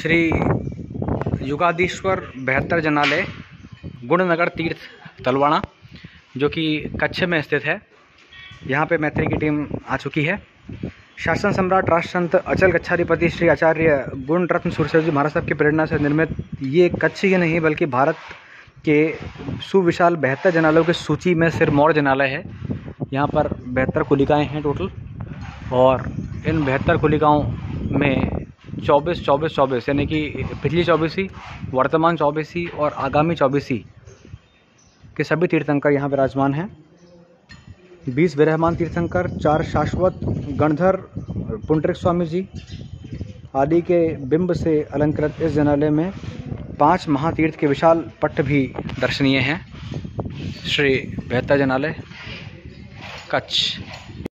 श्री युगादीश्वर बेहतर जनालय, गुणनगर तीर्थ, तलवाड़ा, जो कि कच्छ में स्थित है। यहाँ पे मैत्री की टीम आ चुकी है। शासन सम्राट राष्ट्रसंत अचल कच्छाधिपति श्री आचार्य गुण रत्न सुरसेव जी महाराज साहब की प्रेरणा से निर्मित ये कच्छ ही नहीं, बल्कि भारत के सुविशाल बेहतर जनालयों की सूची में सिरमौर जनालय है। यहाँ पर बेहतर कुलिकाएँ हैं टोटल, और इन बेहतर कुलिकाओं में चौबीस चौबीस चौबीस, यानी कि पिछली चौबीसी वर्तमान चौबीसी और आगामी चौबीसी के सभी तीर्थंकर यहाँ विराजमान हैं। बीस विरहमान तीर्थंकर, चार शाश्वत, गणधर, पुंडरिक स्वामी जी आदि के बिंब से अलंकृत इस जनालय में पाँच महातीर्थ के विशाल पट्ट भी दर्शनीय हैं। श्री बेहता जनालय, कच्छ।